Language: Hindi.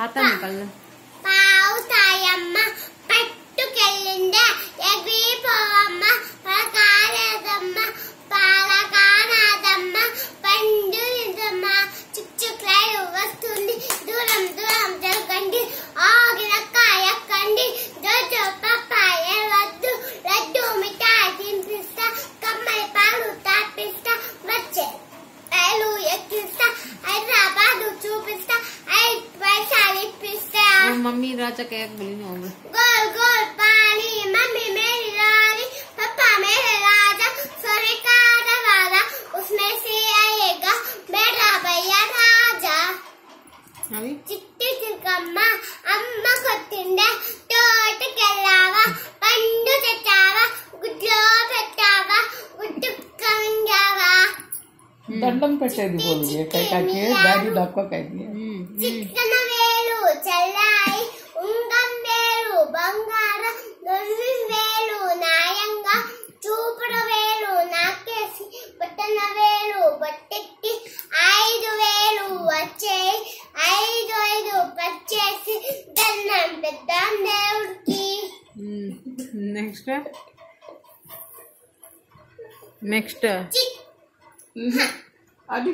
खाता निकलना। मम्मी राजा के एक बोली नहीं उम्र गोल गोल पानी। मम्मी मेरी रानी पापा मेरे राजा सोने का दरवाज़ा उसमें से आएगा मेरा भैया राजा। चिट्टी चिकम्मा अम्मा को तिंडे टोट के लावा पंडू चचावा गुड्लो पेटावा गुड्डू कंगावा दंडम पेटे दी बोलिए कह कह के दादी दाप का कह दिया। हम्म, हम्म। चिकन చల్లాయి ఉంగం వేలు బంగారం దొల్లి వేలు నాయంగా చూపుడు వేలు నాకేసి బట్టన వేలు బట్టెక్కి ఐదు వేలు వచ్చేయి ఐదు ఐదు వచ్చేసి దండం పెద్ద దేవుడికి. నెక్స్ట్ నెక్స్ట్ అది